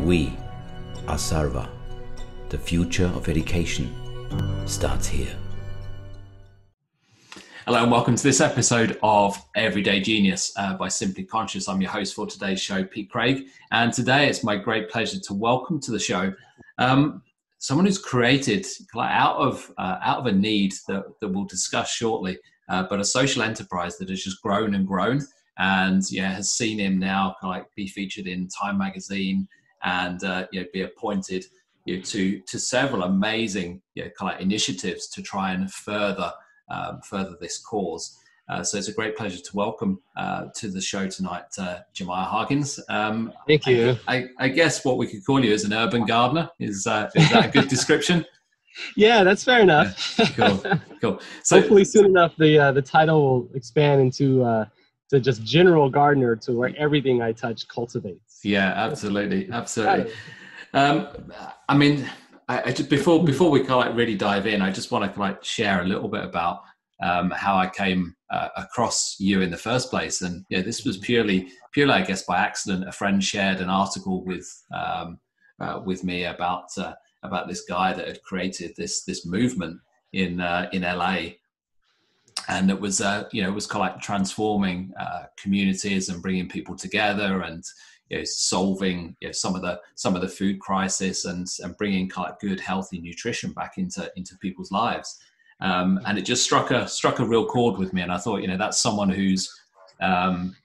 We are Sarva. The future of education starts here. Hello and welcome to this episode of Everyday Genius uh, by Simply Conscious. I'm your host for today's show, Pete Craig, and today it's my great pleasure to welcome to the show um, someone who's created out of uh, out of a need that, that we'll discuss shortly, uh, but a social enterprise that has just grown and grown, and yeah, has seen him now like be featured in Time Magazine and uh, you know be appointed you know, to to several amazing you know, kind of initiatives to try and further um, further this cause. Uh, so it's a great pleasure to welcome uh, to the show tonight, uh, Jamiah Hargins. Um, Thank you. I, I, I, guess what we could call you is an urban gardener. Is, uh, is that a good description? yeah, that's fair enough. Yeah. Cool, cool. So, Hopefully, soon enough, the uh, the title will expand into uh, to just general gardener, to where everything I touch cultivates. Yeah, absolutely, absolutely. Um, I mean, I, I just, before before we kind of like really dive in, I just want to like share a little bit about um, how I came uh, across you in the first place. And yeah, this was purely purely, I guess, by accident. A friend shared an article with um, uh, with me about uh, about this guy that had created this this movement in uh, in LA. And it was, uh, you know, it was kind of like transforming uh, communities and bringing people together, and you know, solving you know, some of the some of the food crisis and and bringing kind of good healthy nutrition back into into people's lives. Um, and it just struck a struck a real chord with me. And I thought you know that's someone who's um,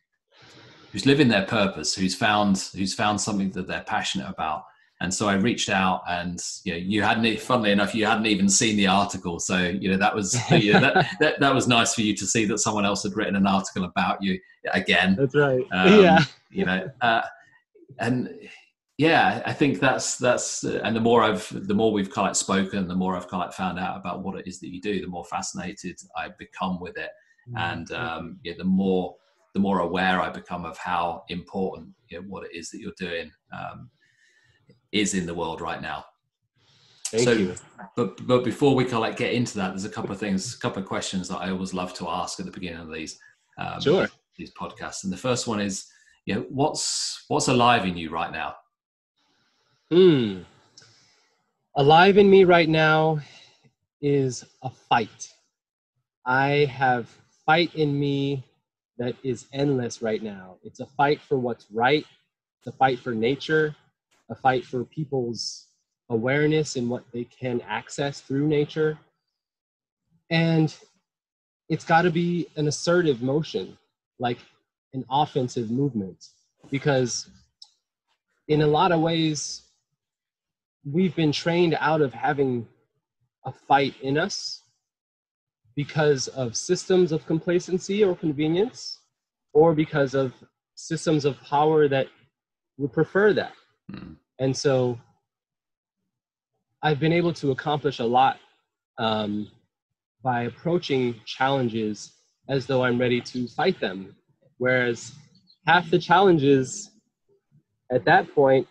who's living their purpose who's found who's found something that they're passionate about and so I reached out, and you know, you hadn't, funnily enough, you hadn't even seen the article. So you know that was you know, that, that, that was nice for you to see that someone else had written an article about you again. That's right. Um, yeah. You know, uh, and yeah, I think that's that's and the more I've the more we've kind of spoken, the more I've kind of found out about what it is that you do, the more fascinated I become with it, mm-hmm. and um, yeah, the more the more aware I become of how important you know, what it is that you're doing. Um, is in the world right now. Thank so, you. But but before we kind of like get into that, there's a couple of things, a couple of questions that I always love to ask at the beginning of these um, sure these podcasts. And the first one is, you know, what's what's alive in you right now? Hmm. Alive in me right now is a fight. I have fight in me that is endless right now. It's a fight for what's right. It's a fight for nature a fight for people's awareness and what they can access through nature. And it's got to be an assertive motion, like an offensive movement, because in a lot of ways, we've been trained out of having a fight in us because of systems of complacency or convenience, or because of systems of power that would prefer that. Mm. And so I've been able to accomplish a lot um, by approaching challenges as though I'm ready to fight them. Whereas half the challenges at that point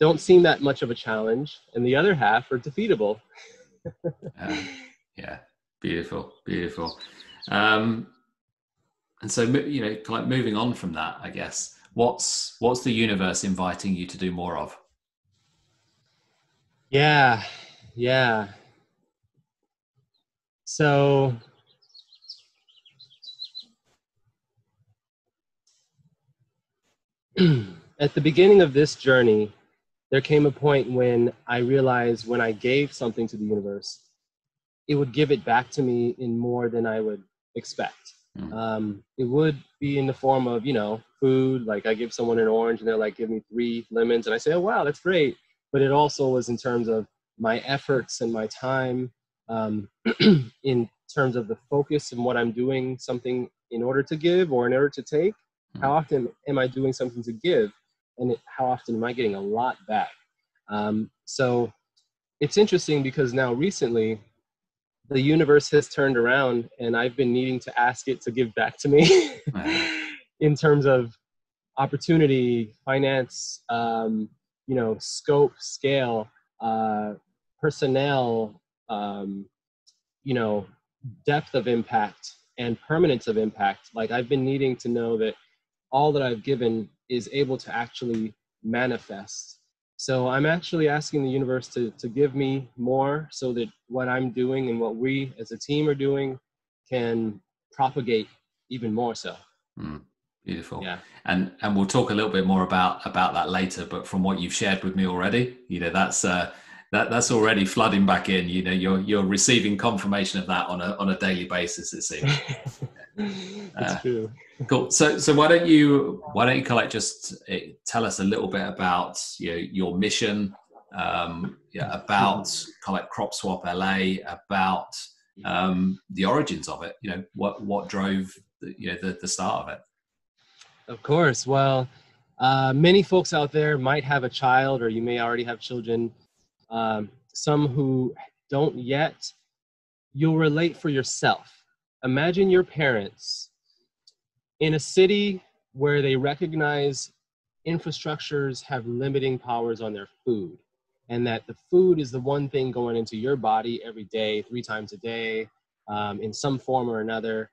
don't seem that much of a challenge, and the other half are defeatable. uh, yeah, beautiful, beautiful. Um, and so, you know, like moving on from that, I guess what's what's the universe inviting you to do more of yeah yeah so at the beginning of this journey there came a point when i realized when i gave something to the universe it would give it back to me in more than i would expect. Um, it would be in the form of you know food. Like I give someone an orange and they're like, give me three lemons. And I say, oh, wow, that's great. But it also was in terms of my efforts and my time, um, in terms of the focus and what I'm doing something in order to give or in order to take. Hmm. How often am I doing something to give? And it, how often am I getting a lot back? Um, so it's interesting because now recently, the universe has turned around and I've been needing to ask it to give back to me. in terms of opportunity, finance, um, you know, scope, scale, uh, personnel, um, you know, depth of impact and permanence of impact. Like I've been needing to know that all that I've given is able to actually manifest. So I'm actually asking the universe to, to give me more so that what I'm doing and what we as a team are doing can propagate even more so. Mm, beautiful. Yeah. And and we'll talk a little bit more about about that later. But from what you've shared with me already, you know, that's uh, that that's already flooding back in. You know, you're you're receiving confirmation of that on a on a daily basis. It seems. That's uh, true. Cool. So so why don't you why don't you collect just eh, tell us a little bit about you know, your mission, um, yeah, about collect Crop Swap LA, about um, the origins of it. You know, what what drove the, you know the, the start of it. Of course. Well, uh, many folks out there might have a child, or you may already have children. Um, some who don't yet. You'll relate for yourself. Imagine your parents in a city where they recognize infrastructures have limiting powers on their food and that the food is the one thing going into your body every day, three times a day, um, in some form or another,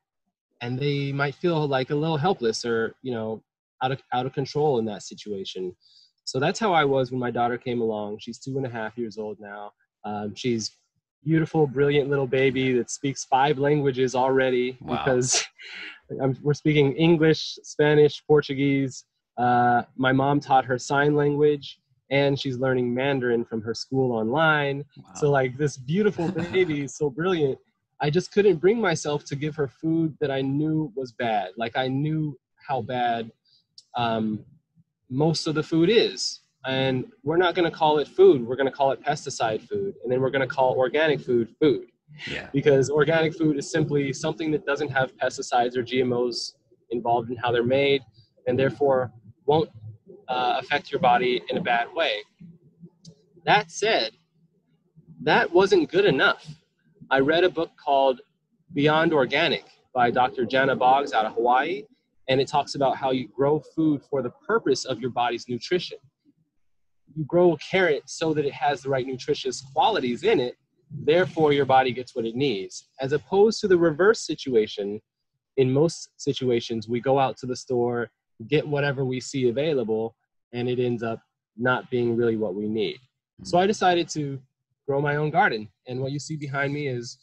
and they might feel like a little helpless or you know out of out of control in that situation. So that's how I was when my daughter came along. She's two and a half years old now. Um, she's beautiful, brilliant little baby that speaks five languages already wow. because I'm, we're speaking English, Spanish, Portuguese. Uh, my mom taught her sign language and she's learning Mandarin from her school online. Wow. So like this beautiful baby, so brilliant. I just couldn't bring myself to give her food that I knew was bad. Like I knew how bad um, most of the food is. And we're not going to call it food. We're going to call it pesticide food. And then we're going to call organic food food. Yeah. Because organic food is simply something that doesn't have pesticides or GMOs involved in how they're made and therefore won't uh, affect your body in a bad way. That said, that wasn't good enough. I read a book called Beyond Organic by Dr. Jana Boggs out of Hawaii, and it talks about how you grow food for the purpose of your body's nutrition. You grow a carrot so that it has the right nutritious qualities in it, therefore, your body gets what it needs. As opposed to the reverse situation, in most situations, we go out to the store, get whatever we see available, and it ends up not being really what we need. So I decided to grow my own garden. And what you see behind me is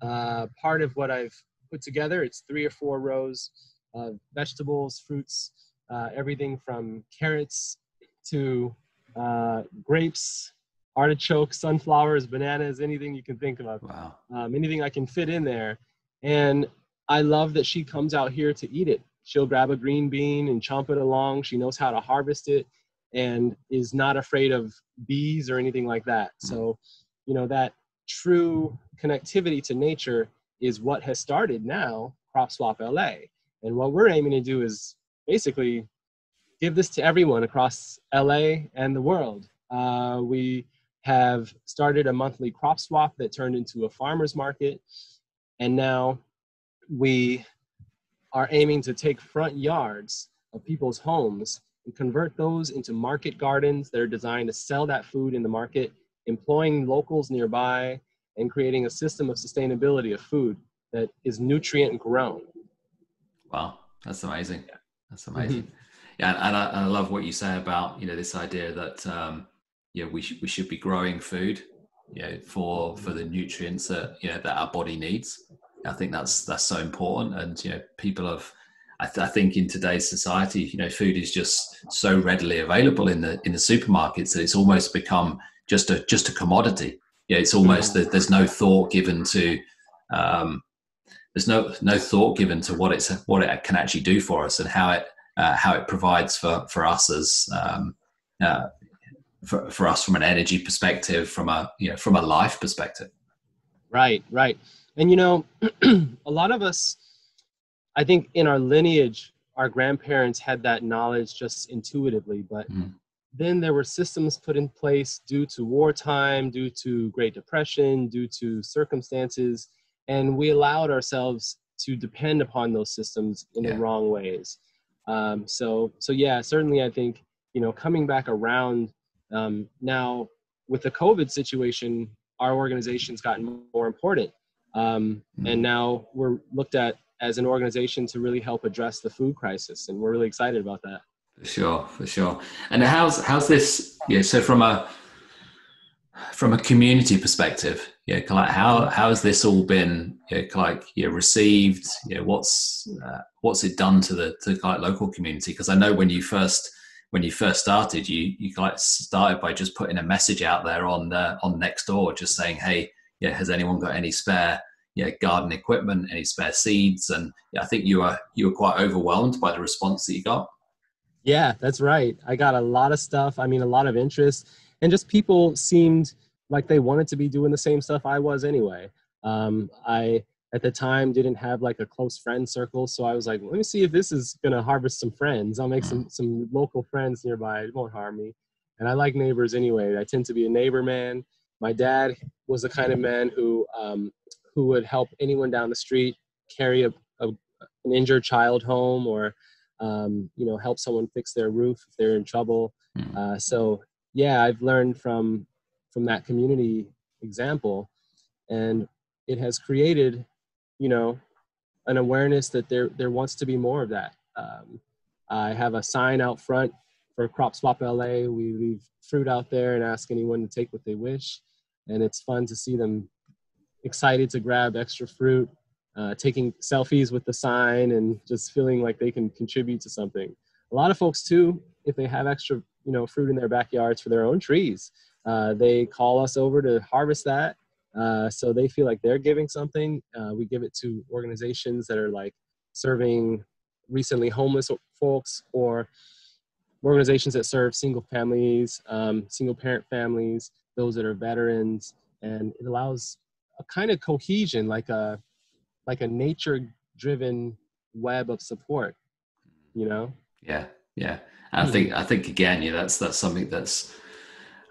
uh, part of what I've put together. It's three or four rows of vegetables, fruits, uh, everything from carrots to uh, grapes, artichokes, sunflowers, bananas, anything you can think of. Wow. Um, anything I can fit in there. And I love that she comes out here to eat it. She'll grab a green bean and chomp it along. She knows how to harvest it and is not afraid of bees or anything like that. Hmm. So, you know, that true connectivity to nature is what has started now Crop Swap LA. And what we're aiming to do is basically give this to everyone across LA and the world. Uh, we have started a monthly crop swap that turned into a farmer's market. And now we are aiming to take front yards of people's homes and convert those into market gardens that are designed to sell that food in the market, employing locals nearby, and creating a system of sustainability of food that is nutrient grown. Wow, that's amazing. That's amazing. Mm-hmm. Yeah, and I, and I, love what you say about you know this idea that um, you know we should we should be growing food, you know, for for the nutrients that you know that our body needs. I think that's that's so important, and you know, people have. I, th- I, think in today's society, you know, food is just so readily available in the in the supermarkets that it's almost become just a just a commodity. Yeah, it's almost that there's no thought given to um, there's no no thought given to what it's what it can actually do for us and how it uh, how it provides for for us as um, uh, for, for us from an energy perspective, from a you know from a life perspective. Right, right. And you know, a lot of us, I think in our lineage, our grandparents had that knowledge just intuitively, but mm. then there were systems put in place due to wartime, due to Great Depression, due to circumstances, and we allowed ourselves to depend upon those systems in yeah. the wrong ways. Um, so, so yeah, certainly, I think you know, coming back around um, now with the COVID situation, our organization's gotten more important um, mm-hmm. And now we're looked at as an organization to really help address the food crisis, and we're really excited about that. For sure, for sure. And how's how's this? Yeah, so from a from a community perspective, yeah, like how how has this all been yeah, like yeah, received? Yeah, what's uh, what's it done to the to like local community? Because I know when you first when you first started, you you like started by just putting a message out there on uh, on Nextdoor, just saying, hey, yeah, has anyone got any spare yeah garden equipment, any spare seeds? And yeah, I think you were you were quite overwhelmed by the response that you got. Yeah, that's right. I got a lot of stuff. I mean, a lot of interest, and just people seemed like they wanted to be doing the same stuff I was anyway. Um, I at the time didn't have like a close friend circle, so I was like, let me see if this is gonna harvest some friends. I'll make some some local friends nearby. It won't harm me. And I like neighbors anyway. I tend to be a neighbor man. My dad was the kind of man who um, who would help anyone down the street carry a, a an injured child home or um, you know help someone fix their roof if they're in trouble. Hmm. Uh, so yeah, I've learned from from that community example. And it has created you know an awareness that there there wants to be more of that. Um, i have a sign out front for crop swap la we leave fruit out there and ask anyone to take what they wish. And it's fun to see them excited to grab extra fruit uh, taking selfies with the sign and just feeling like they can contribute to something. A lot of folks too if they have extra you know fruit in their backyards for their own trees uh, they call us over to harvest that. Uh, so they feel like they're giving something. Uh, we give it to organizations that are like serving recently homeless folks or organizations that serve single families, um, single parent families, those that are veterans, and it allows a kind of cohesion, like a like a nature-driven web of support. You know? Yeah, yeah. I hmm. think I think again, yeah, that's that's something that's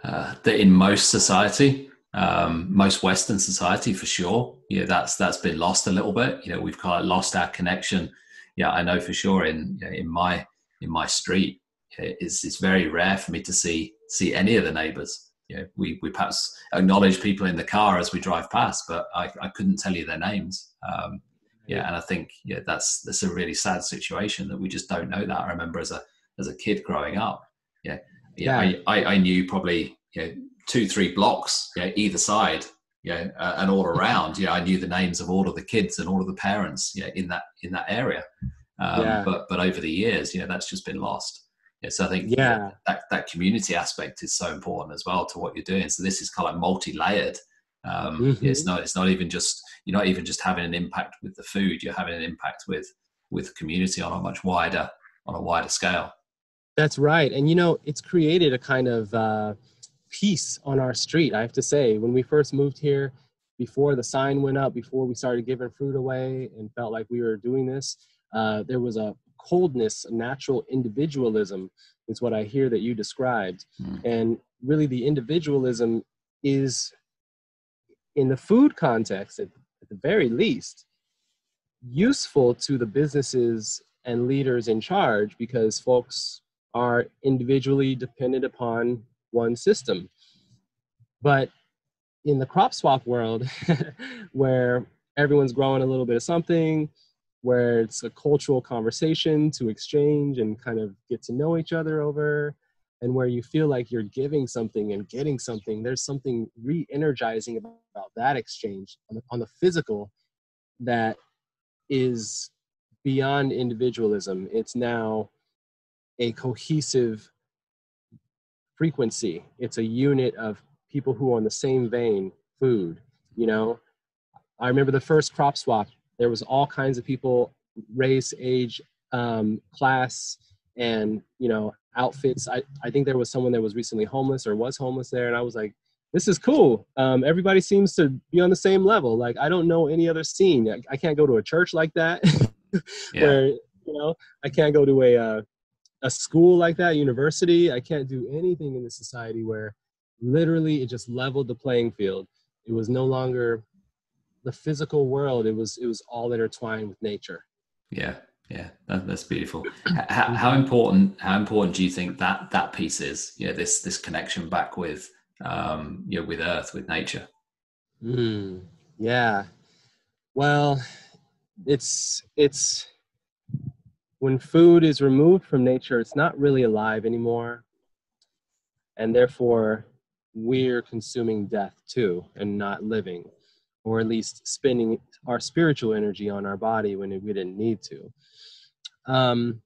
uh, that in most society, um, most Western society for sure, yeah, that's that's been lost a little bit. You know, we've kind of lost our connection. Yeah, I know for sure in you know, in my in my street, it's it's very rare for me to see see any of the neighbours. You know, we we perhaps acknowledge people in the car as we drive past, but I, I couldn't tell you their names. Um, yeah, and I think yeah, that's that's a really sad situation that we just don't know that. I remember as a as a kid growing up, yeah, yeah, yeah. I, I, I, knew probably you know, two, three blocks know, either side, know, uh, and all around. Yeah, I knew the names of all of the kids and all of the parents know, in that in that area. Um, yeah. But but over the years, you know, that's just been lost. Yeah, so I think yeah that that community aspect is so important as well to what you're doing. So this is kind of multi layered. Um, mm-hmm. It's not it's not even just you're not even just having an impact with the food. You're having an impact with with the community on a much wider on a wider scale. That's right. And you know, it's created a kind of uh, peace on our street, I have to say. When we first moved here, before the sign went up, before we started giving fruit away and felt like we were doing this, uh, there was a coldness, a natural individualism, is what I hear that you described. Mm. And really, the individualism is, in the food context, at, at the very least, useful to the businesses and leaders in charge because folks are individually dependent upon one system. But in the crop swap world, where everyone's growing a little bit of something, where it's a cultural conversation to exchange and kind of get to know each other over, and where you feel like you're giving something and getting something, there's something re energizing about, that exchange on the, on the physical that is beyond individualism. It's now a cohesive frequency. It's a unit of people who are on the same vein, food, you know. I remember the first crop swap, there was all kinds of people, race, age, um, class, and, you know, outfits. I, I think there was someone that was recently homeless or was homeless there. And I was like, this is cool. Um, everybody seems to be on the same level. Like, I don't know any other scene. I, I can't go to a church like that yeah. where, you know, I can't go to a, uh, a school like that, university, I can't do anything in the society where literally it just leveled the playing field. It was no longer the physical world. It was it was all intertwined with nature. Yeah, yeah, that, that's beautiful. How, how, important how important do you think that that piece is? You know, this this connection back with um, you know with Earth, with nature. Mm, yeah. Well, it's it's when food is removed from nature, it's not really alive anymore. And therefore, we're consuming death too and not living, or at least spending our spiritual energy on our body when we didn't need to. Um,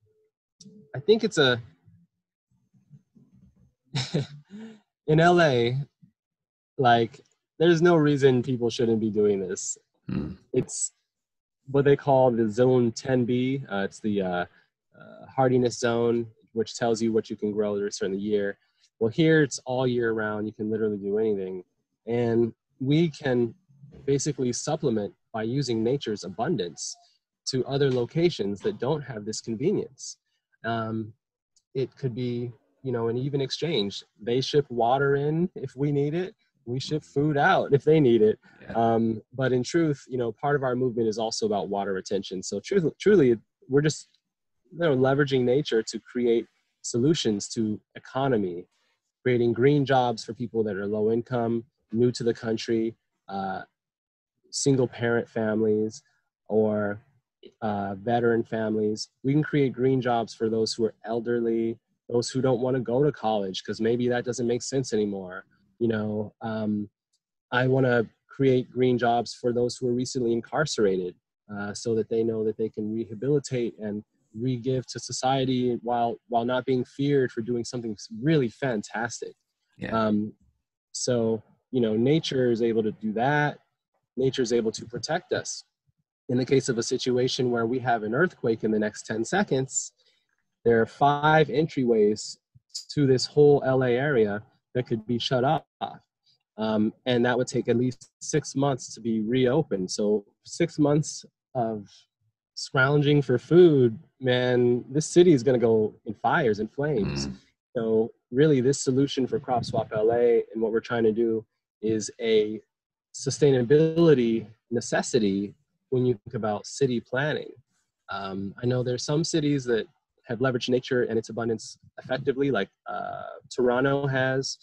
I think it's a in LA, like there's no reason people shouldn't be doing this. Mm. It's what they call the zone 10B. Uh, it's the uh, uh, hardiness zone, which tells you what you can grow during the year. Well, here it's all year round. You can literally do anything. And we can basically supplement by using nature's abundance to other locations that don't have this convenience. Um, it could be, you know, an even exchange. They ship water in if we need it. We ship food out if they need it. Yeah. Um, but in truth, you know, part of our movement is also about water retention. So truly, truly, we're just you know, leveraging nature to create solutions to economy, creating green jobs for people that are low income, new to the country, uh, single parent families, or uh, veteran families. We can create green jobs for those who are elderly, those who don't want to go to college because maybe that doesn't make sense anymore. You know, um, I want to create green jobs for those who are recently incarcerated uh, so that they know that they can rehabilitate and re-give to society while while not being feared for doing something really fantastic. Yeah. Um, so you know, nature is able to do that. Nature is able to protect us in the case of a situation where we have an earthquake in the next 10 seconds, there are five entryways to this whole LA area that could be shut off. Um, and that would take at least six months to be reopened. So, six months of scrounging for food, man, this city is going to go in fires and flames. Mm. So, really, this solution for Crop Swap LA and what we're trying to do is a sustainability necessity when you think about city planning. Um, I know there's some cities that have leveraged nature and its abundance effectively, like uh, Toronto has.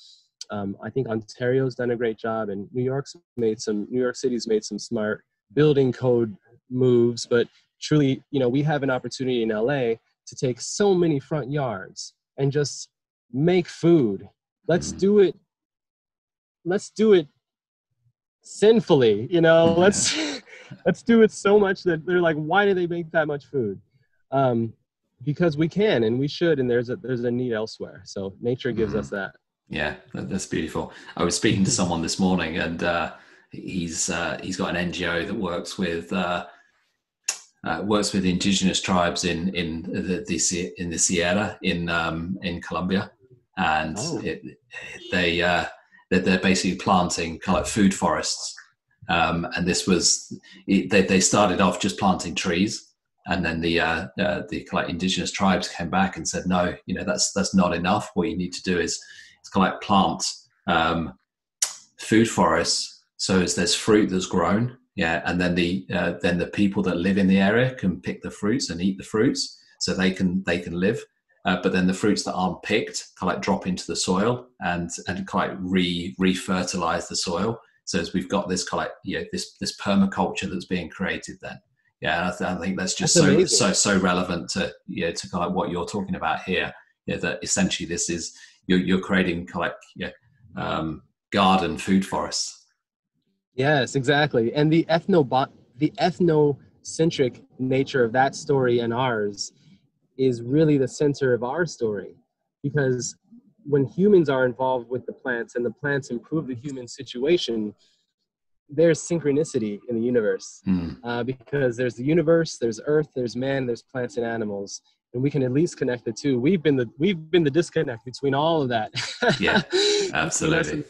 Um, I think Ontario's done a great job, and New York's made some. New York City's made some smart building code moves. But truly, you know, we have an opportunity in LA to take so many front yards and just make food. Let's do it. Let's do it sinfully. You know, let's let's do it so much that they're like, why do they make that much food? Um, because we can and we should, and there's a there's a need elsewhere. So nature gives mm-hmm. us that. Yeah, that's beautiful. I was speaking to someone this morning, and uh, he's uh, he's got an NGO that works with uh, uh, works with indigenous tribes in in the, the in the Sierra in um, in Colombia, and oh. it, they uh, they're, they're basically planting kind of like food forests um, and this was they, they started off just planting trees, and then the uh, uh, the like indigenous tribes came back and said, no, you know that's that's not enough. What you need to do is it's kind of like plant um, food forests, so as there's fruit that's grown, yeah, and then the uh, then the people that live in the area can pick the fruits and eat the fruits, so they can they can live. Uh, but then the fruits that aren't picked kind of like drop into the soil and and kind of like re re-fertilize the soil so as we've got this kind of you know, this this permaculture that's being created then. Yeah, I, th- I think that's just that's so so so relevant to you know, to kind of what you're talking about here. Yeah, that essentially this is you're you're creating kind of yeah, um, garden food forests. Yes, exactly. And the ethno the ethnocentric nature of that story and ours is really the center of our story because when humans are involved with the plants and the plants improve the human situation, there's synchronicity in the universe mm. uh, because there's the universe, there's Earth, there's man, there's plants and animals, and we can at least connect the two. We've been the we've been the disconnect between all of that. yeah, absolutely.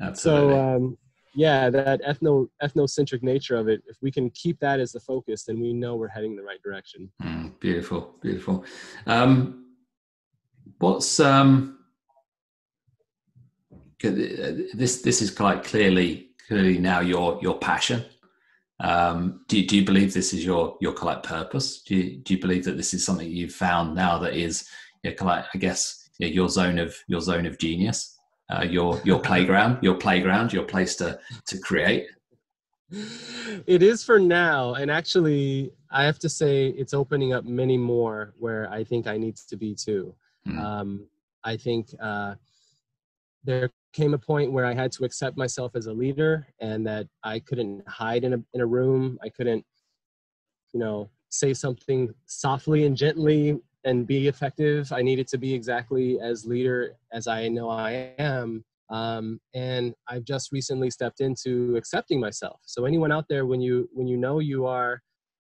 absolutely. So um, yeah, that ethno ethnocentric nature of it. If we can keep that as the focus, then we know we're heading in the right direction. Mm, beautiful, beautiful. Um, what's um, this this is quite clearly clearly now your your passion. Um, do you, do you believe this is your your collect purpose? Do you, do you believe that this is something you've found now that is your collect, I guess your zone of your zone of genius, uh, your your playground, your playground, your place to to create? it is for now. And actually, I have to say, it's opening up many more where I think I need to be too. Mm. Um, I think uh, there came a point where I had to accept myself as a leader and that I couldn't hide in a, in a room. I couldn't, you know, say something softly and gently and be effective. I needed to be exactly as leader as I know I am um, and i've just recently stepped into accepting myself so anyone out there when you when you know you are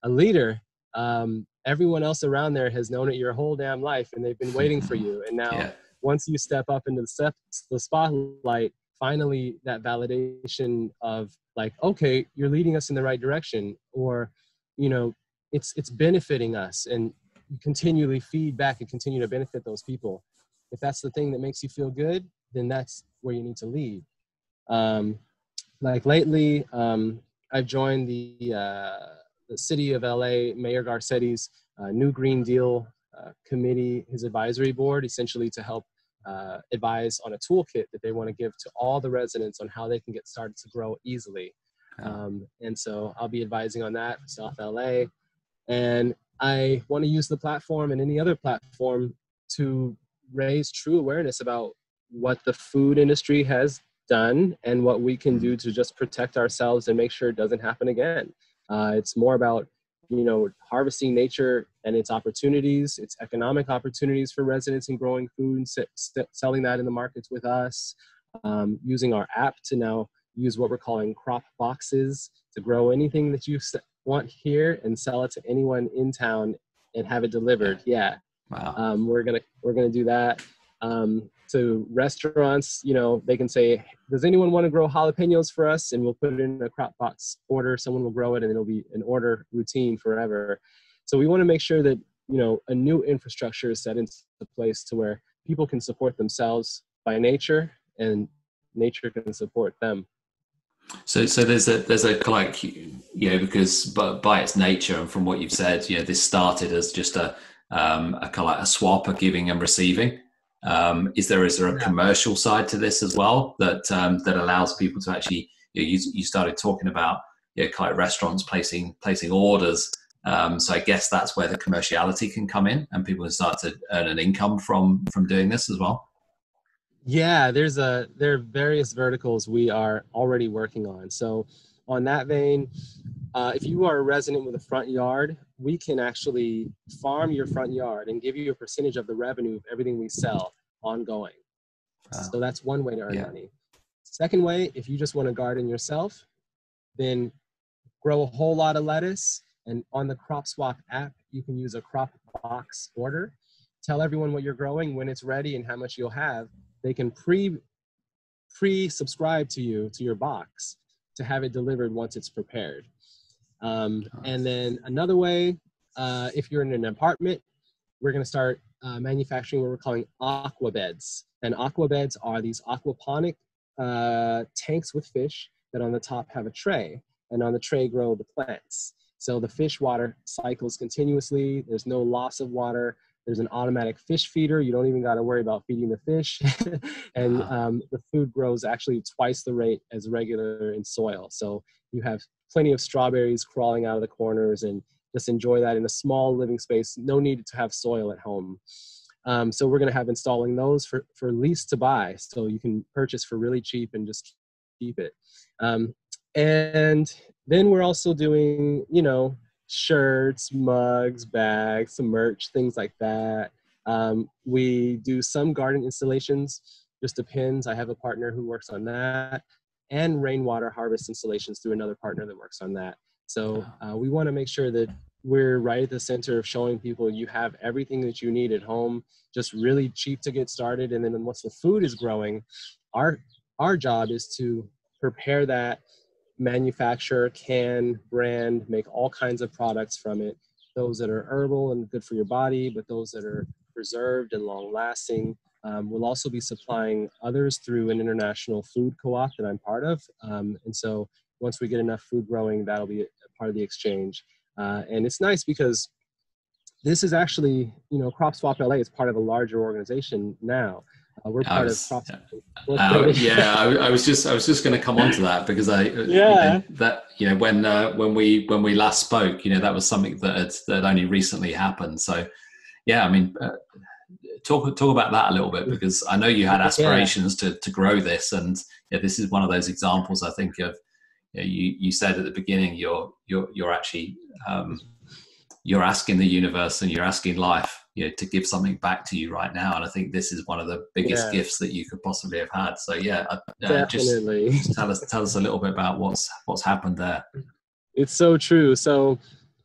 a leader um, everyone else around there has known it your whole damn life and they've been waiting for you and now yeah. Once you step up into the, step, the spotlight finally that validation of like okay you're leading us in the right direction or you know it's it's benefiting us and you continually feed back and continue to benefit those people if that's the thing that makes you feel good then that's where you need to lead. Um, like lately, um, I've joined the, uh, the city of LA, Mayor Garcetti's uh, New Green Deal committee, his advisory board, essentially to help uh, advise on a toolkit that they want to give to all the residents on how they can get started to grow easily. Um, and so I'll be advising on that for South LA. And I want to use the platform and any other platform to raise true awareness about what the food industry has done and what we can do to just protect ourselves and make sure it doesn't happen again. Uh, it's more about you know harvesting nature and its opportunities, its economic opportunities for residents in growing food and s- selling that in the markets with us. Um, using our app to now use what we're calling crop boxes to grow anything that you want here and sell it to anyone in town and have it delivered. Yeah. Wow. Um, we're gonna we're gonna do that. Um, to restaurants, you know, they can say, does anyone want to grow jalapenos for us? And we'll put it in a crop box order. Someone will grow it and it'll be an order routine forever. So we want to make sure that, you know, a new infrastructure is set into place to where people can support themselves by nature and nature can support them. So, so there's a there's a like you know because but by its nature and from what you've said, you know, this started as just a um, a like a swap, of giving and receiving. Um, is there is there a commercial side to this as well that um, that allows people to actually you, know, you, you started talking about you know, kind of restaurants placing placing orders. Um, so I guess that's where the commerciality can come in, and people can start to earn an income from from doing this as well. Yeah, there's a there are various verticals we are already working on. So on that vein, uh, if you are a resident with a front yard, we can actually farm your front yard and give you a percentage of the revenue of everything we sell ongoing. Wow. So that's one way to earn yeah. money. Second way, if you just want to garden yourself, then grow a whole lot of lettuce. And on the Crop Swap app, you can use a crop box order. Tell everyone what you're growing, when it's ready, and how much you'll have. They can pre pre subscribe to you to your box to have it delivered once it's prepared. Um, and then another way, uh, if you're in an apartment, we're going to start uh, manufacturing what we're calling aqua beds. And aqua beds are these aquaponic uh, tanks with fish that on the top have a tray, and on the tray grow the plants. So the fish water cycles continuously. There's no loss of water. There's an automatic fish feeder. You don't even got to worry about feeding the fish. and um, the food grows actually twice the rate as regular in soil. So you have plenty of strawberries crawling out of the corners and just enjoy that in a small living space. No need to have soil at home. Um, so we're going to have installing those for, for lease to buy. So you can purchase for really cheap and just keep it. Um, and then we're also doing, you know, shirts, mugs, bags, some merch, things like that. Um, we do some garden installations, just depends. I have a partner who works on that, and rainwater harvest installations through another partner that works on that. So uh, we want to make sure that we're right at the center of showing people you have everything that you need at home, just really cheap to get started. And then once the food is growing, our our job is to prepare that, manufacture, can, brand, make all kinds of products from it. Those that are herbal and good for your body, but those that are preserved and long lasting. Um, we'll also be supplying others through an international food co-op that I'm part of. Um, and so once we get enough food growing, that'll be part of the exchange. Uh, and it's nice because this is actually, you know, Crop Swap LA is part of a larger organization now. Uh, we're part was, of. Uh, yeah, I, I, was just I was just going to come on to that because I yeah you know, that you know when uh, when we when we last spoke, you know that was something that had, that only recently happened. So yeah, I mean. Uh, talk talk about that a little bit because I know you had aspirations yeah. to to grow this, and yeah, this is one of those examples I think of. You, know, you, you said at the beginning you're you're you're actually um, you're asking the universe and you're asking life you know, to give something back to you right now. And I think this is one of the biggest yeah. gifts that you could possibly have had. So yeah, uh, Definitely. Just, just tell us tell us a little bit about what's what's happened there. It's so true. So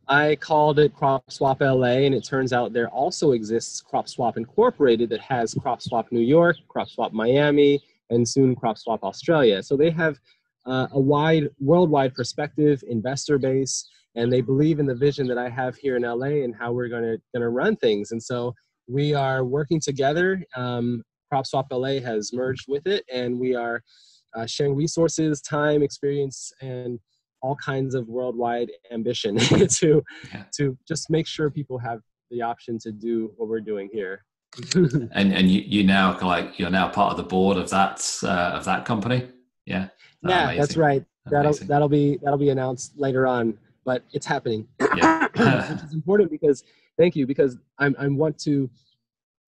I called it Crop Swap LA, and it turns out there also exists Crop Swap Incorporated that has Crop Swap New York, Crop Swap Miami, and soon Crop Swap Australia. So they have uh, a wide, worldwide perspective, investor base, and they believe in the vision that I have here in LA and how we're going to going to run things. And so we are working together. Um, Crop Swap LA has merged with it, and we are uh, sharing resources, time, experience, and all kinds of worldwide ambition to yeah. to just make sure people have the option to do what we're doing here. and and you, you now like you're now part of the board of that uh, of that company. Yeah. yeah, amazing. that's right. That'll that'll be that'll be announced later on but it's happening. Yeah. which is important because thank you because I'm I want to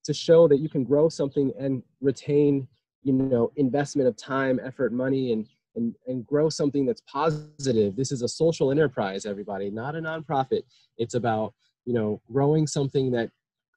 to show that you can grow something and retain you know investment of time, effort, money, and and and grow something that's positive. This is a social enterprise, everybody, not a nonprofit. It's about you know growing something that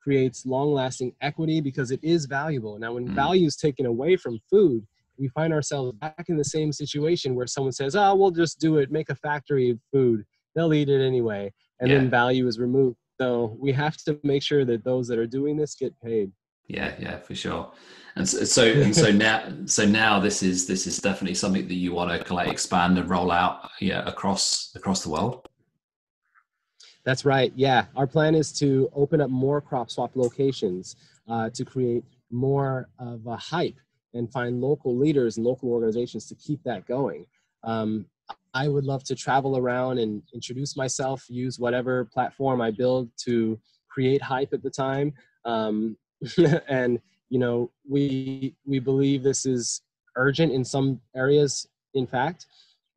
creates long-lasting equity because it is valuable. Now, when mm. value is taken away from food, we find ourselves back in the same situation where someone says, "Oh, we'll just do it, make a factory of food." They'll eat it anyway and yeah. then value is removed. So we have to make sure that those that are doing this get paid. Yeah yeah for sure. And so, so and so now so now this is this is definitely something that you want to like expand and roll out yeah across across the world? That's right yeah. Our plan is to open up more crop swap locations uh, to create more of a hype and find local leaders and local organizations to keep that going. Um, I would love to travel around and introduce myself, use whatever platform I build to create hype at the time. Um, and you know, we we believe this is urgent in some areas. In fact,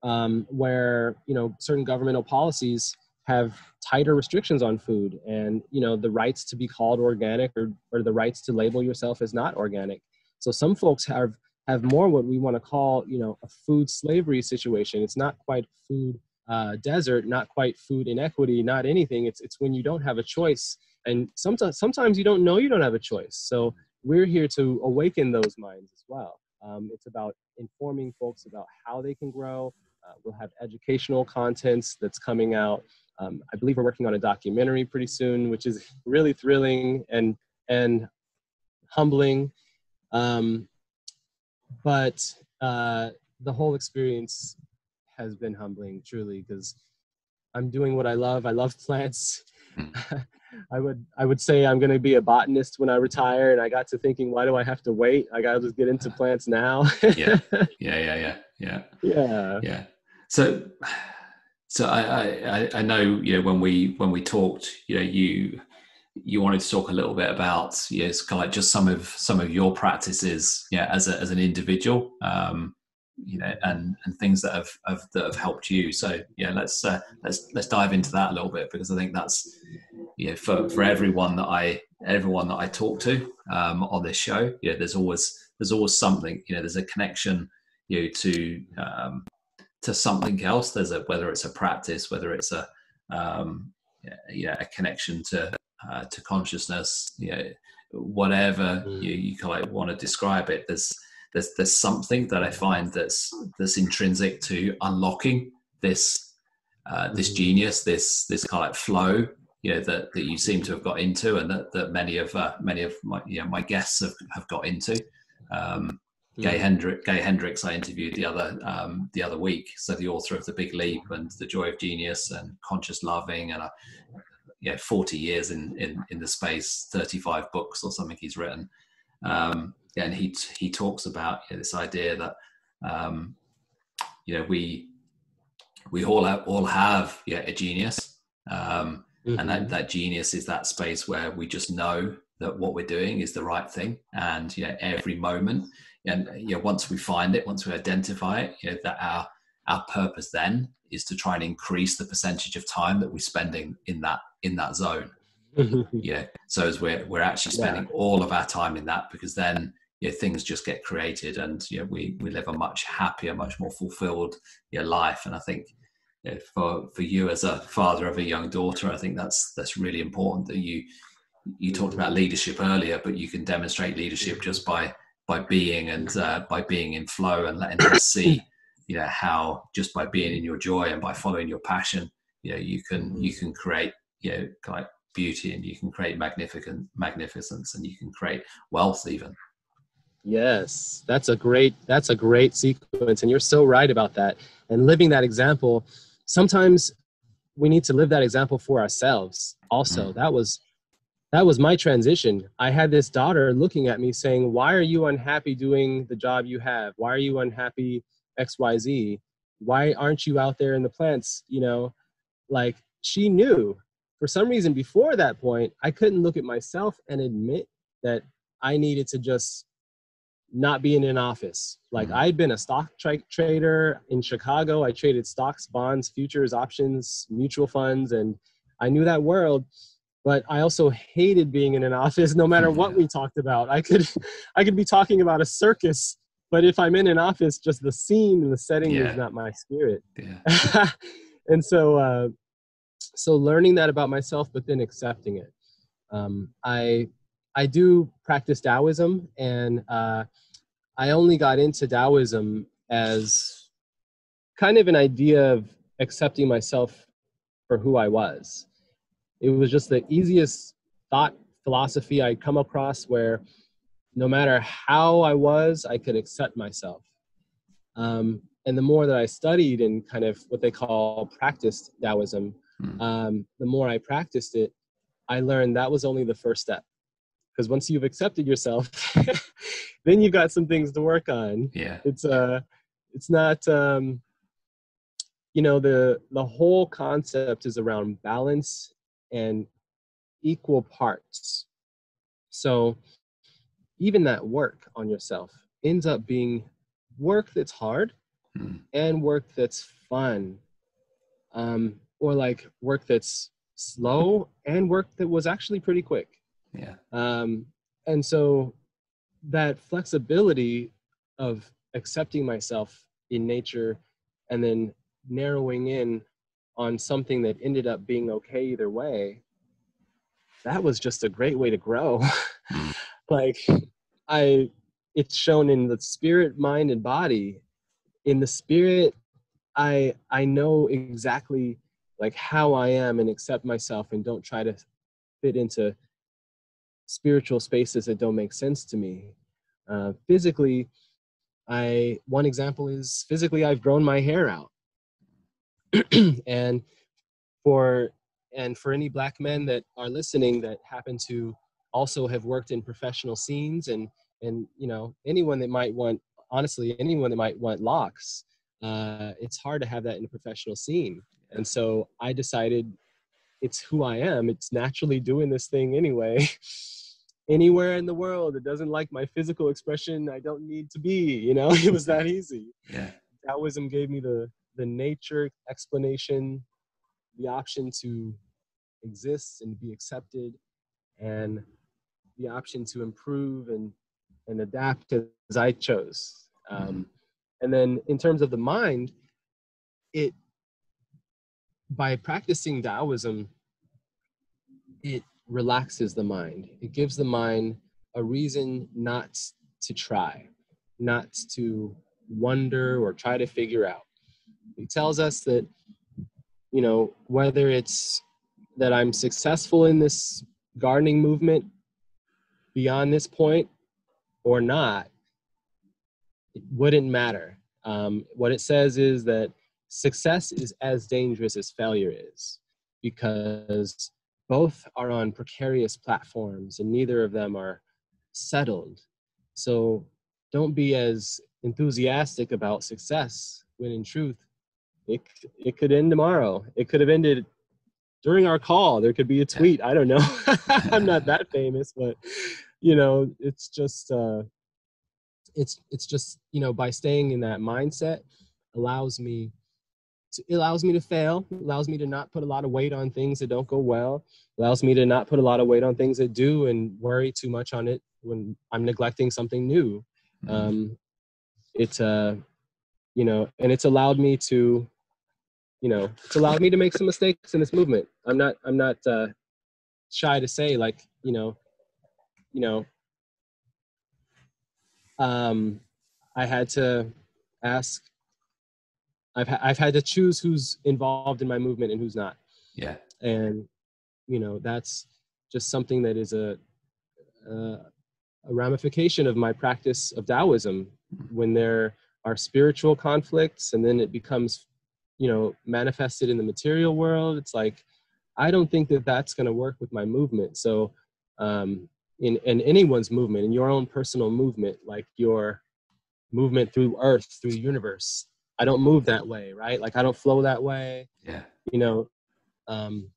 um, where you know certain governmental policies have tighter restrictions on food, and you know the rights to be called organic or or the rights to label yourself as not organic. So some folks have have more what we want to call, you know, a food slavery situation. It's not quite food uh, desert, not quite food inequity, not anything. It's it's when you don't have a choice, and sometimes sometimes you don't know you don't have a choice. So we're here to awaken those minds as well. Um, it's about informing folks about how they can grow. Uh, we'll have educational contents that's coming out. Um, I believe we're working on a documentary pretty soon, which is really thrilling and and humbling. Um, but uh, the whole experience has been humbling, truly, because I'm doing what I love. I love plants. Hmm. I would I would say I'm going to be a botanist when I retire, and I got to thinking, why do I have to wait? I got to just get into plants now. yeah, yeah, yeah, yeah, yeah, yeah, yeah. So, so I, I I know you know when we when we talked, you know you you wanted to talk a little bit about yes, kind of like just some of some of your practices, yeah, as a, as an individual, um, you know, and and things that have, have that have helped you. So yeah, let's uh, let's let's dive into that a little bit because I think that's you know for for everyone that I everyone that I talk to um, on this show, yeah, there's always there's always something, you know, there's a connection, you know, to um, to something else. There's a whether it's a practice, whether it's a um, yeah, a connection to uh, to consciousness, you know, whatever mm. you, you kind of want to describe it. There's there's there's something that I find that's that's intrinsic to unlocking this uh, this mm. genius, this this kind of flow, you know, that, that you seem to have got into, and that, that many of uh, many of my you know, my guests have, have got into. Um, Gay mm. Hendrick, Gay Hendricks, I interviewed the other um, the other week. So the author of The Big Leap and The Joy of Genius and Conscious Loving, and I, you know, 40 years in, in, in the space, 35 books or something he's written. Um, and he, he talks about you know, this idea that, um, you know, we, we all have, all have yeah, a genius. Um, mm-hmm. And that, mm-hmm. that genius is that space where we just know that what we're doing is the right thing and you know every moment and you know once we find it once we identify it you know that our our purpose then is to try and increase the percentage of time that we're spending in that in that zone. Yeah. So as we're we're actually spending yeah. all of our time in that because then you know, things just get created and you know, we we live a much happier much more fulfilled you know, life. And i think you know, for for you as a father of a young daughter i think that's that's really important that you you talked about leadership earlier but you can demonstrate leadership just by by being and uh, by being in flow and letting them see you know how just by being in your joy and by following your passion you know you can you can create you know like beauty and you can create magnificent magnificence and you can create wealth even. Yes. That's a great that's a great sequence and you're so right about that. And living that example sometimes we need to live that example for ourselves also. Mm. that was that was my transition. I had this daughter looking at me saying why are you unhappy doing the job you have? Why are you unhappy xyz why aren't you out there in the plants you know? Like she knew. For some reason before that point i couldn't look at myself and admit that i needed to just not be in an office. Like mm-hmm. i'd been a stock tra- trader in chicago. I traded stocks bonds futures options mutual funds and i knew that world but i also hated being in an office no matter what we talked about. I could i could be talking about a circus but if i'm in an office just the scene and the setting yeah. is not my spirit yeah. and so uh, so learning that about myself but then accepting it um, i i do practice taoism and uh, i only got into taoism as kind of an idea of accepting myself for who i was it was just the easiest thought philosophy i'd come across where no matter how i was i could accept myself um, and the more that i studied and kind of what they call practiced taoism Hmm. um, the more I practiced it, I learned that was only the first step. Because once you've accepted yourself, then you've got some things to work on. Yeah, it's uh, it's not um, you know the the whole concept is around balance and equal parts. So even that work on yourself ends up being work that's hard hmm. and work that's fun. Um, or like work that's slow and work that was actually pretty quick. Yeah. Um, and so that flexibility of accepting myself in nature and then narrowing in on something that ended up being okay either way that was just a great way to grow mm. like i it's shown in the spirit mind and body in the spirit i i know exactly like how I am and accept myself and don't try to fit into spiritual spaces that don't make sense to me. Uh, physically, I one example is physically I've grown my hair out, and for and for any black men that are listening that happen to also have worked in professional scenes and and you know anyone that might want honestly anyone that might want locks uh, it's hard to have that in a professional scene and so I decided it's who I am. It's naturally doing this thing anyway. Anywhere in the world it doesn't like my physical expression, I don't need to be, you know, it was that easy. Yeah. Taoism gave me the the nature explanation, the option to exist and be accepted, and the option to improve and and adapt as I chose. Um, mm-hmm. and then in terms of the mind, it by practicing Taoism, it relaxes the mind. It gives the mind a reason not to try, not to wonder or try to figure out. It tells us that, you know, whether it's that I'm successful in this gardening movement beyond this point or not, it wouldn't matter. Um, what it says is that success is as dangerous as failure is because both are on precarious platforms and neither of them are settled. So don't be as enthusiastic about success when in truth it, it could end tomorrow. It could have ended during our call there could be a tweet i don't know. I'm not that famous but you know it's just uh it's it's just you know by staying in that mindset allows me to, it allows me to fail allows me to not put a lot of weight on things that don't go well allows me to not put a lot of weight on things that do and worry too much on it when i'm neglecting something new. Mm-hmm. um it's uh you know and it's allowed me to you know it's allowed me to make some mistakes in this movement. I'm not i'm not uh shy to say like you know you know um i had to ask i've ha- i've had to choose who's involved in my movement and who's not. Yeah. And you know that's just something that is a uh, a ramification of my practice of taoism. When there are spiritual conflicts and then it becomes you know manifested in the material world it's like i don't think that that's going to work with my movement. So um in in anyone's movement in your own personal movement like your movement through earth through the universe i don't move that way right? Like i don't flow that way. Yeah. You know um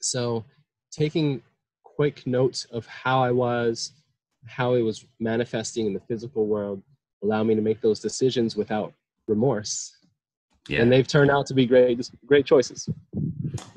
so taking quick notes of how i was how it was manifesting in the physical world allow me to make those decisions without remorse yeah. and they've turned out to be great great choices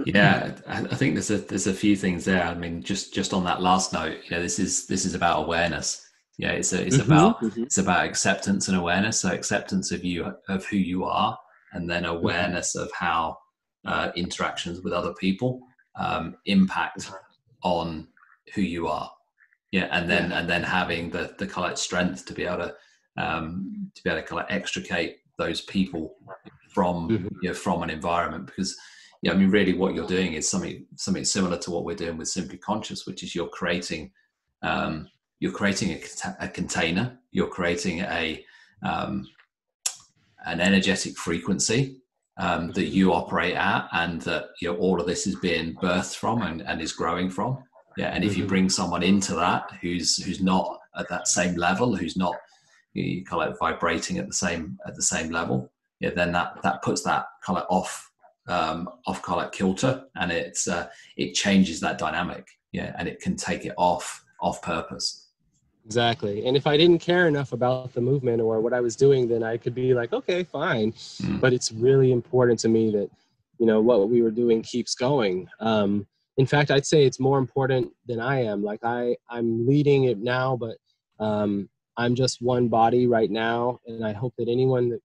yeah i think there's a there's a few things there i mean just just on that last note you know this is this is about awareness yeah it's a, it's mm-hmm, about mm-hmm. it's about acceptance and awareness so acceptance of you of who you are and then mm-hmm. awareness mm-hmm. of how uh, interactions with other people um, impact mm-hmm. on who you are yeah and then yeah. and then having the the kind of strength to be able to um, to be able to kind of extricate those people from mm-hmm. you know, from an environment because yeah, I mean really what you're doing is something something similar to what we're doing with Simply Conscious, which is you're creating um, you're creating a, a, container, you're creating a um, an energetic frequency um, that you operate at, and that you know all of this is being birthed from and, and is growing from. Yeah, and if mm-hmm. you bring someone into that who's who's not at that same level, who's not you kind of like vibrating at the same at the same level, yeah, then that that puts that kind of off um, off kind of like kilter, and it's uh, it changes that dynamic, yeah, and it can take it off off purpose. Exactly. And if I didn't care enough about the movement or what I was doing, then I could be like, okay, fine. Mm. But it's really important to me that, you know, what we were doing keeps going. Um, in fact, I'd say it's more important than I am. Like I, I'm leading it now, but um, I'm just one body right now, and I hope that anyone that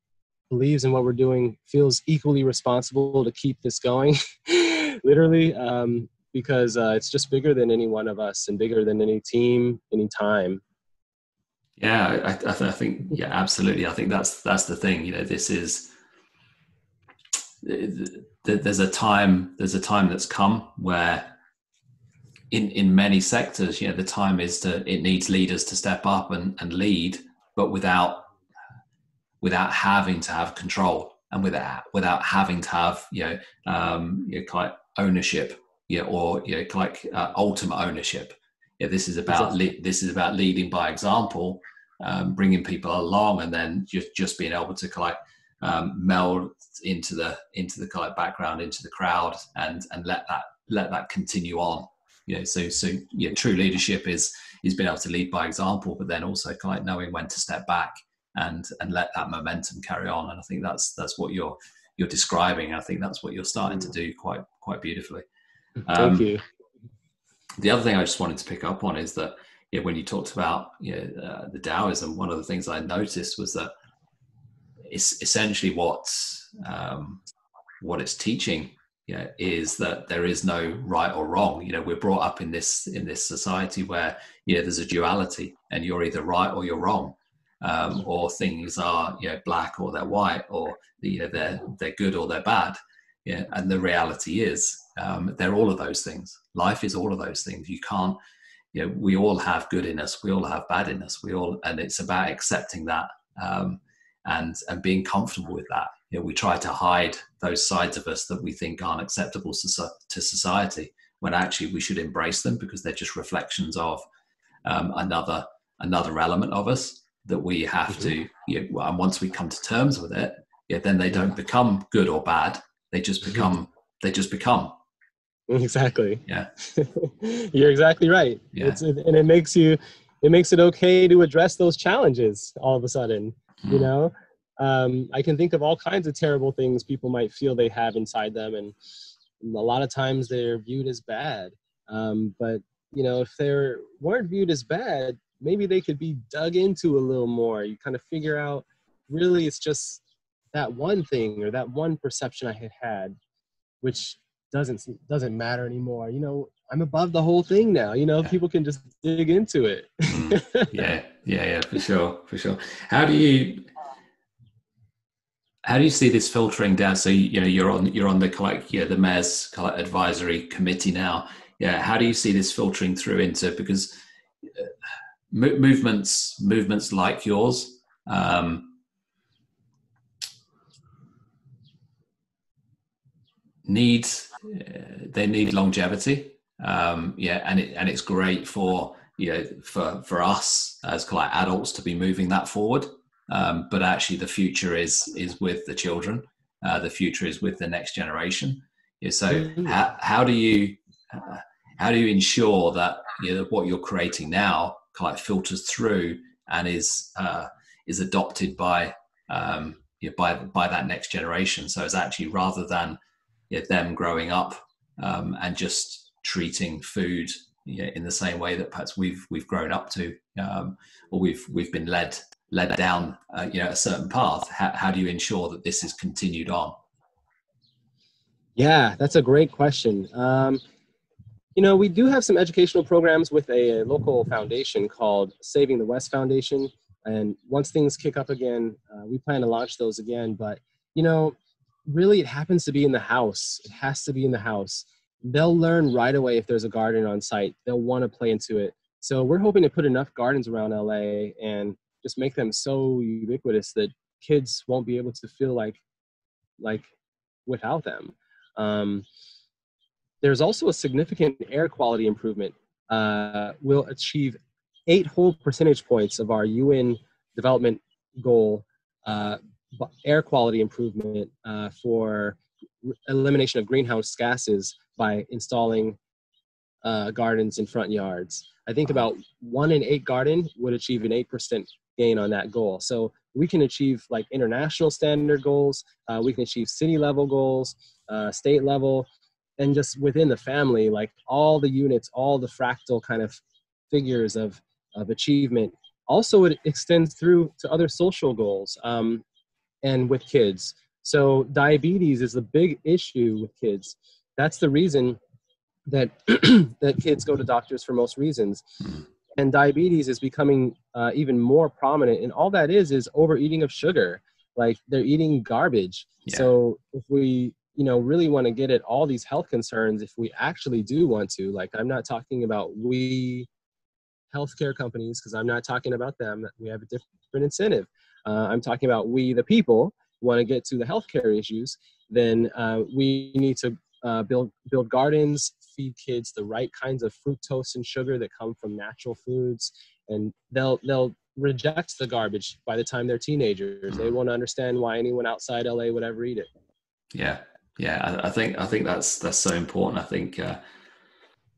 believes in what we're doing feels equally responsible to keep this going, literally, um, because uh, it's just bigger than any one of us and bigger than any team, any time. Yeah, I, I, th- I think yeah, absolutely. I think that's that's the thing. You know, this is there's a time there's a time that's come where in in many sectors, you know, the time is to it needs leaders to step up and, and lead, but without without having to have control and without without having to have you know um, you know, like ownership, yeah, or you know, like uh, ultimate ownership. Yeah, this is about exactly. le- this is about leading by example, um, bringing people along, and then just just being able to like um, meld into the into the kind of background, into the crowd, and and let that let that continue on you know so so yeah true leadership is is being able to lead by example but then also kind of knowing when to step back and and let that momentum carry on. And i think that's that's what you're you're describing. I think that's what you're starting to mm. do quite quite beautifully. Um, thank you. the other thing i just wanted to pick up on is that yeah, when you talked about you know, uh, the Taoism, one of the things I noticed was that it's essentially what um, what it's teaching you know, is that there is no right or wrong. You know, we're brought up in this in this society where you know there's a duality, and you're either right or you're wrong, um, or things are you know black or they're white, or you know they're they're good or they're bad. Yeah, and the reality is um, they're all of those things. Life is all of those things. You can't. You know, we all have good in us. We all have bad in us. We all, and it's about accepting that um, and and being comfortable with that you know, we try to hide those sides of us that we think aren't acceptable to society when actually we should embrace them because they're just reflections of um, another another element of us that we have mm-hmm. to you know, and once we come to terms with it yeah then they don't become good or bad they just mm-hmm. become mm-hmm. they just become Exactly. Yeah. You're exactly right. Yeah. It's, and it makes you, it makes it okay to address those challenges all of a sudden. You Mm. know, um, I can think of all kinds of terrible things people might feel they have inside them, and a lot of times they're viewed as bad. Um, but you know, if they weren't viewed as bad, maybe they could be dug into a little more. You kind of figure out, really, it's just that one thing or that one perception I had had, which doesn't doesn't matter anymore. You know, I'm above the whole thing now. You know, Yeah. people can just dig into it. Mm. yeah yeah yeah for sure for sure how do you how do you see this filtering down so you, you know you're on you're on the collect yeah the mayor's collect advisory committee now yeah how do you see this filtering through into because uh, mo- movements movements like yours um, need uh, they need longevity um, yeah and it and it's great for you know for for us as like adults to be moving that forward um, but actually the future is is with the children uh, the future is with the next generation yeah, so Mhm. how, how do you uh, how do you ensure that you know what you're creating now kind of like filters through and is uh, is adopted by um, yeah, by by that next generation so it's actually rather than yeah, them growing up um, and just treating food yeah, in the same way that perhaps we've we've grown up to, um, or we've we've been led led down uh, you know a certain path. How, how do you ensure that this is continued on? Yeah, that's a great question. Um, you know, we do have some educational programs with a, local foundation called Saving the West Foundation. And once things kick up again, uh, we plan to launch those again. But, you know, really it happens to be in the house. It has to be in the house. They'll learn right away if there's a garden on site, they'll want to play into it. So we're hoping to put enough gardens around LA and just make them so ubiquitous that kids won't be able to feel like like without them. Um, there's also a significant air quality improvement. Uh, we'll achieve eight whole percentage points of our UN development goal, uh, air quality improvement uh, for elimination of greenhouse gases by installing uh, gardens in front yards. I think about one in eight garden would achieve an 8% gain on that goal. So we can achieve like international standard goals, uh, we can achieve city level goals, uh, state level, and just within the family, like all the units, all the fractal kind of figures of, of achievement. Also, it extends through to other social goals um, and with kids. So, diabetes is a big issue with kids. That's the reason that that kids go to doctors for most reasons. And diabetes is becoming uh, even more prominent. And all that is is overeating of sugar. Like they're eating garbage. Yeah. So if we you know really want to get at all these health concerns if we actually do want to like i'm not talking about we healthcare companies because i'm not talking about them we have a different incentive. Uh, i'm talking about we the people want to get to the healthcare issues then uh, we need to uh, build build gardens feed kids the right kinds of fructose and sugar that come from natural foods and they'll they'll reject the garbage by the time they're teenagers. They won't understand why anyone outside la would ever eat it. Yeah, yeah. I, I think I think that's that's so important. I think, uh,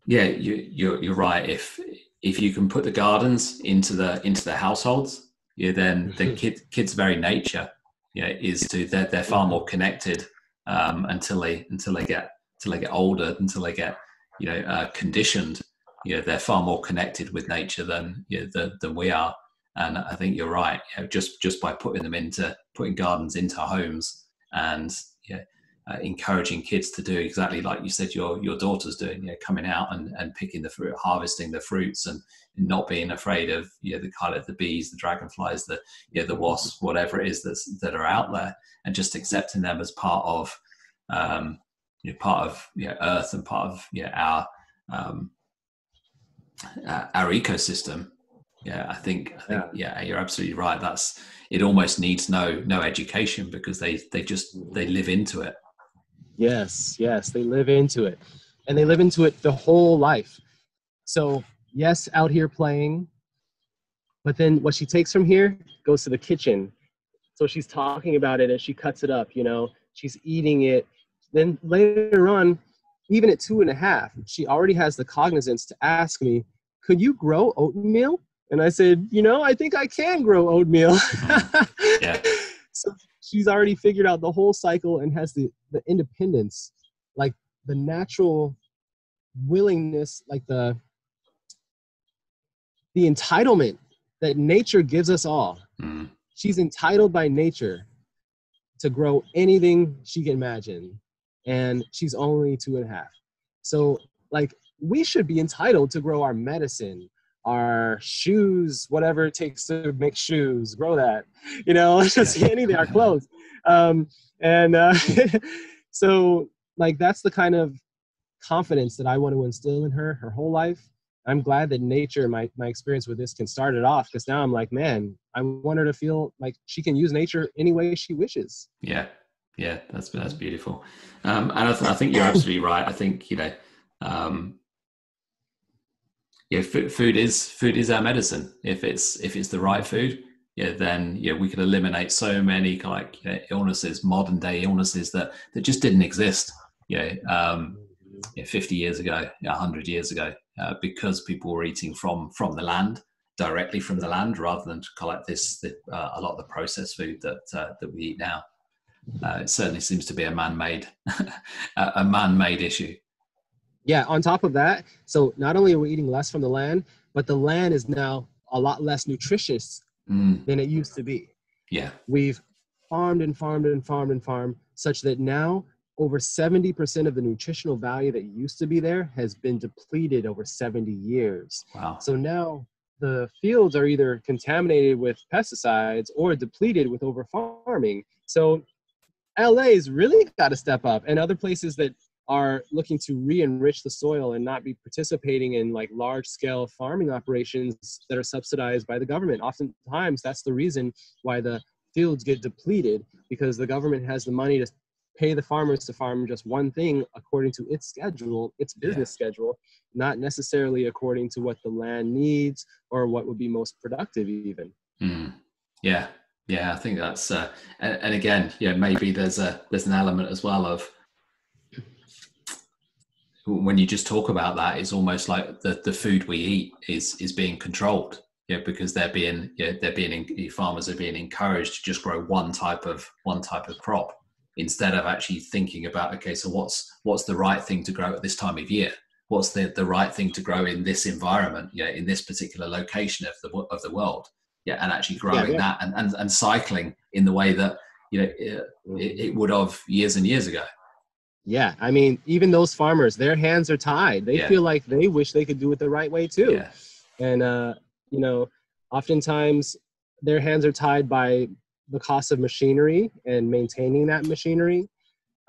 yeah, you you're you're right. If if you can put the gardens into the into the households, yeah, then the kid kids' very nature, yeah, is to they're they're far more connected um, until they until they get until they get older, until they get you know uh, conditioned. You know, they're far more connected with nature than you know, than, than we are. And I think you're right. You know, just just by putting them into putting gardens into homes and yeah, uh, encouraging kids to do exactly like you said your your daughter's doing, you know, coming out and, and picking the fruit, harvesting the fruits, and not being afraid of you know the kind of the bees, the dragonflies, the you know, the wasps, whatever it is that's that are out there, and just accepting them as part of um, you know, part of you know, Earth and part of you know, our um, uh, our ecosystem. Yeah, I think, I think yeah. you're absolutely right. That's it. Almost needs no no education because they they just they live into it. Yes, yes, they live into it. And they live into it the whole life. So, yes, out here playing, but then what she takes from here goes to the kitchen. So she's talking about it as she cuts it up, you know, she's eating it. Then later on, even at two and a half, she already has the cognizance to ask me, could you grow oatmeal? And I said, you know, I think I can grow oatmeal. yeah. so she's already figured out the whole cycle and has the, the independence, like the natural willingness, like the the entitlement that nature gives us all. Mm. She's entitled by nature to grow anything she can imagine. And she's only two and a half. So, like, we should be entitled to grow our medicine, our shoes, whatever it takes to make shoes, grow that, you know, just anything, our clothes. Um, and uh, so, like, that's the kind of confidence that I want to instill in her her whole life. I'm glad that nature, my, my experience with this can start it off because now I'm like, man, I want her to feel like she can use nature any way she wishes. Yeah. Yeah. That's, that's beautiful. Um, and I, th- I think you're absolutely right. I think, you know, um, yeah, f- food is food is our medicine. If it's if it's the right food, yeah, then yeah, we could eliminate so many like you know, illnesses, modern day illnesses that that just didn't exist. Yeah, um, yeah, 50 years ago, 100 years ago, uh, because people were eating from from the land directly from the land rather than to collect this the, uh, a lot of the processed food that uh, that we eat now. Uh, it certainly seems to be a man-made a man-made issue. Yeah. On top of that, so not only are we eating less from the land, but the land is now a lot less nutritious mm. than it used to be. Yeah. We've farmed and farmed and farmed and farmed such that now over 70% of the nutritional value that used to be there has been depleted over 70 years. Wow. So now the fields are either contaminated with pesticides or depleted with over farming. So LA's really got to step up and other places that are looking to re-enrich the soil and not be participating in like large scale farming operations that are subsidized by the government. Oftentimes that's the reason why the fields get depleted because the government has the money to pay the farmers to farm just one thing according to its schedule, its business yeah. schedule, not necessarily according to what the land needs or what would be most productive even. Mm. Yeah. Yeah, I think that's uh, and, and again, yeah, maybe there's a there's an element as well of when you just talk about that, it's almost like the, the food we eat is is being controlled. Yeah, because they're being yeah, they're being farmers are being encouraged to just grow one type of one type of crop instead of actually thinking about okay, so what's what's the right thing to grow at this time of year? What's the, the right thing to grow in this environment, yeah, in this particular location of the of the world, yeah, and actually growing yeah, yeah. that and, and and cycling in the way that you know it, it would have years and years ago. Yeah, I mean, even those farmers, their hands are tied. They yeah. feel like they wish they could do it the right way too. Yeah. And uh, you know, oftentimes their hands are tied by the cost of machinery and maintaining that machinery.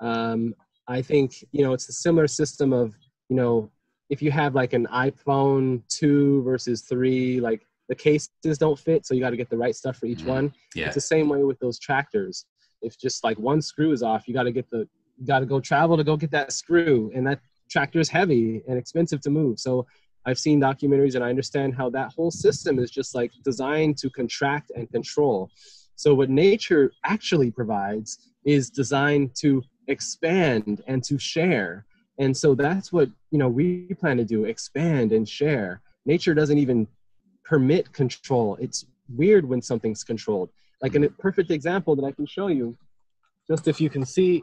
Um, I think you know it's a similar system of you know if you have like an iPhone two versus three, like the cases don't fit, so you got to get the right stuff for each mm-hmm. one. Yeah. It's the same way with those tractors. If just like one screw is off, you got to get the got to go travel to go get that screw and that tractor is heavy and expensive to move. So i've seen documentaries and i understand how that whole system is just like designed to contract and control. So what nature actually provides is designed to expand and to share. And so that's what you know we plan to do expand and share. Nature doesn't even permit control. It's weird when something's controlled. Like a perfect example that i can show you just if you can see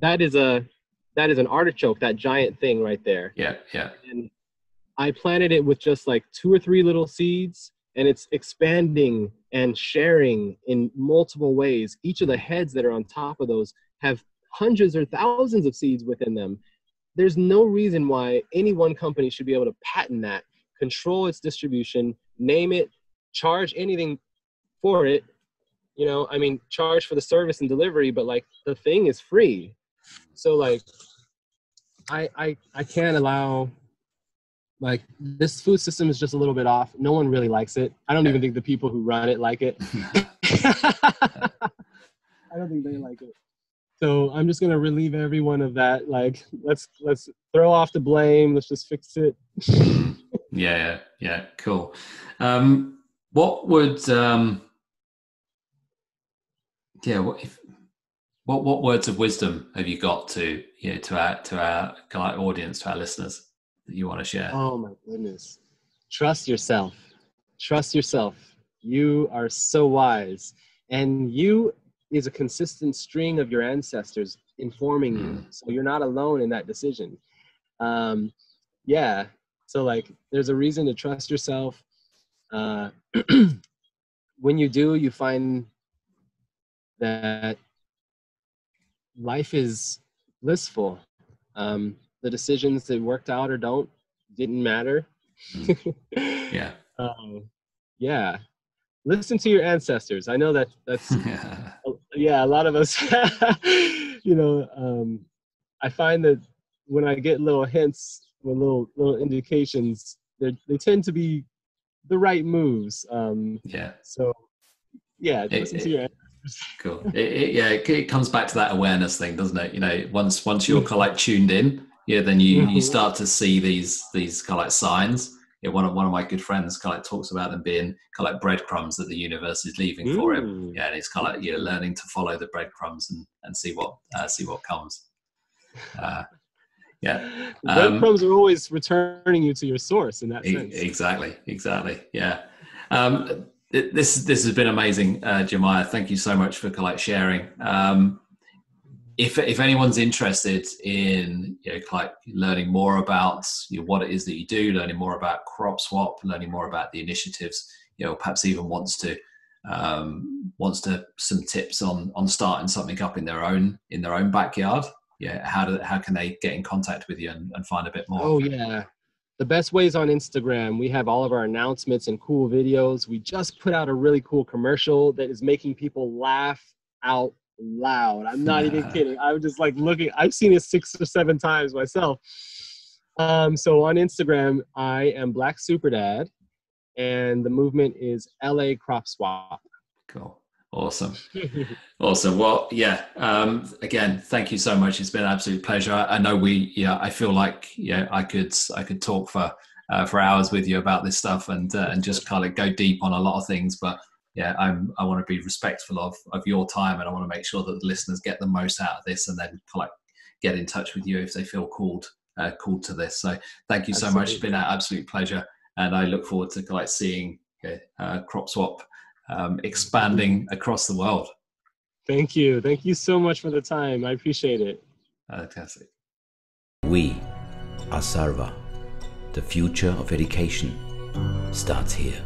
that is a that is an artichoke, that giant thing right there. Yeah, yeah. And I planted it with just like two or three little seeds, and it's expanding and sharing in multiple ways. Each of the heads that are on top of those have hundreds or thousands of seeds within them. There's no reason why any one company should be able to patent that, control its distribution, name it, charge anything for it. You know, I mean, charge for the service and delivery, but like the thing is free so like I I I can't allow like this food system is just a little bit off. No one really likes it. I don't even think the people who run it like it. I don't think they like it. So I'm just gonna relieve everyone of that. Like let's let's throw off the blame. Let's just fix it. yeah, yeah, yeah. Cool. Um, what would um, yeah? What if what what words of wisdom have you got to you know, to our to our audience, to our listeners that you want to share? Oh my goodness! Trust yourself. Trust yourself. You are so wise, and you is a consistent string of your ancestors informing mm. you, so you're not alone in that decision. Um, yeah. So like, there's a reason to trust yourself. Uh, when you do, you find that life is blissful. Um, the decisions that worked out or don't didn't matter. Mm. yeah. um, yeah. Listen to your ancestors. I know that that's yeah. A lot of us, you know, um, I find that when I get little hints or little little indications, they they tend to be the right moves. Um, yeah. So yeah, listen it, to your cool. It, it, yeah it, it, comes back to that awareness thing doesn't it? You know once once you're kind of like tuned in yeah then you you mm-hmm. start to see these these kind of like signs. Yeah one of one of my good friends kind of like talks about them being kind of like breadcrumbs that the universe is leaving for him. Mm. yeah and it's kind of like you're learning to follow the breadcrumbs and and see what uh, see what comes. Uh, yeah um, breadcrumbs are always returning you to your source in that sense. exactly exactly yeah. Um, this this has been amazing, uh, Jamiah. Thank you so much for like sharing. Um, if if anyone's interested in you know, like learning more about you know, what it is that you do, learning more about Crop Swap, learning more about the initiatives, you know, perhaps even wants to um, wants to some tips on on starting something up in their own in their own backyard. Yeah, how do how can they get in contact with you and, and find a bit more? Oh yeah, the best ways on Instagram. We have all of our announcements and cool videos. We just put out a really cool commercial that is making people laugh out loud. I'm not even kidding. I'm just like looking. I've seen it six or seven times myself. Um, so on Instagram, I am Black Super Dad, and the movement is LA Crop Swap. Cool. Awesome. awesome. Well, yeah. Um, again, thank you so much. It's been an absolute pleasure. I, I know we, yeah, I feel like, yeah, I could, I could talk for, uh, for hours with you about this stuff and, uh, and just kind of go deep on a lot of things. But yeah, I'm, I want to be respectful of, of your time and I want to make sure that the listeners get the most out of this and then kind like get in touch with you if they feel called, uh, called to this. So thank you so Absolutely. much. It's been an absolute pleasure. And I look forward to like seeing uh, Crop Swap um, expanding across the world. Thank you. Thank you so much for the time. I appreciate it. Fantastic. We are Sarva. The future of education starts here.